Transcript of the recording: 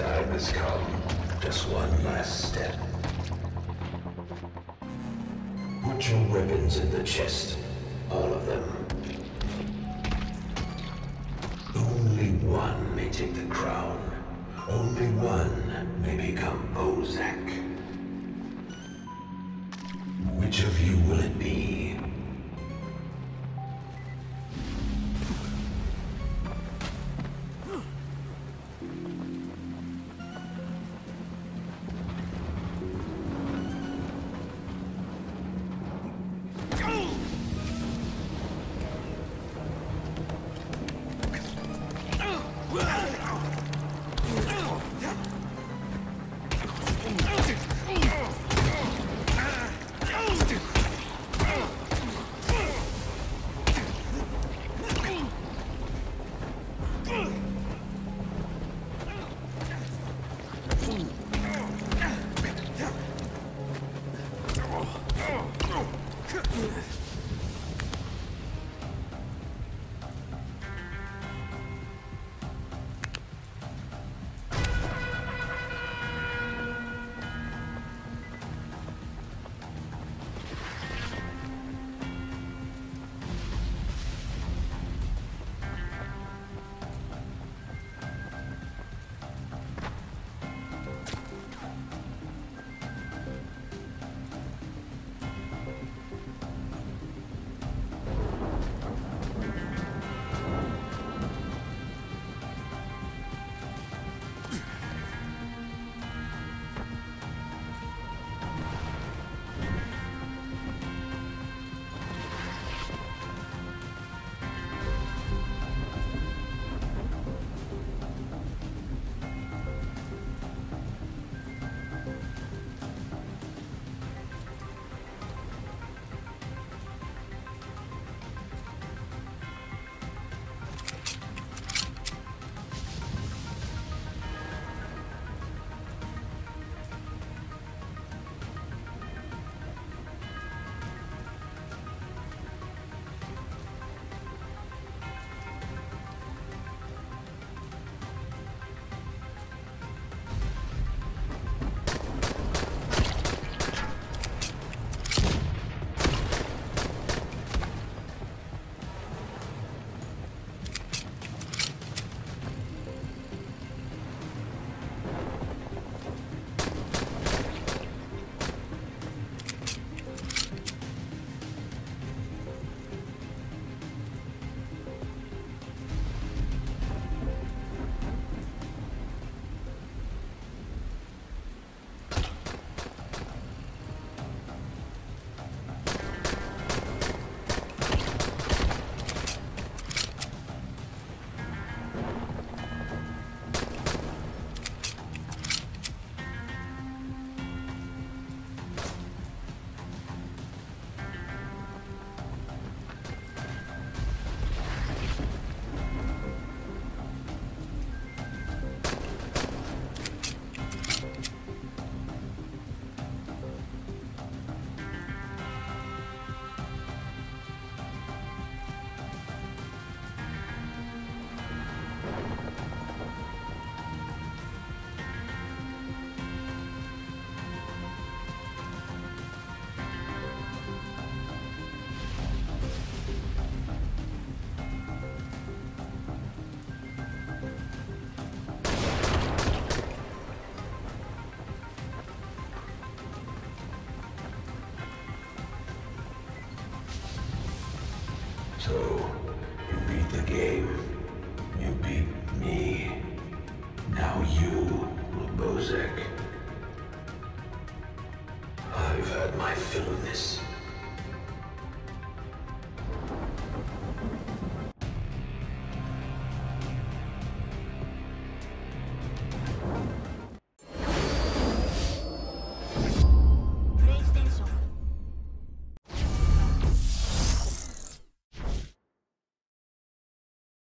time has come. Just one last step. Put your weapons in the chest. All of them. Only one may take the crown. Only one may become Bozak. Which of you will it be?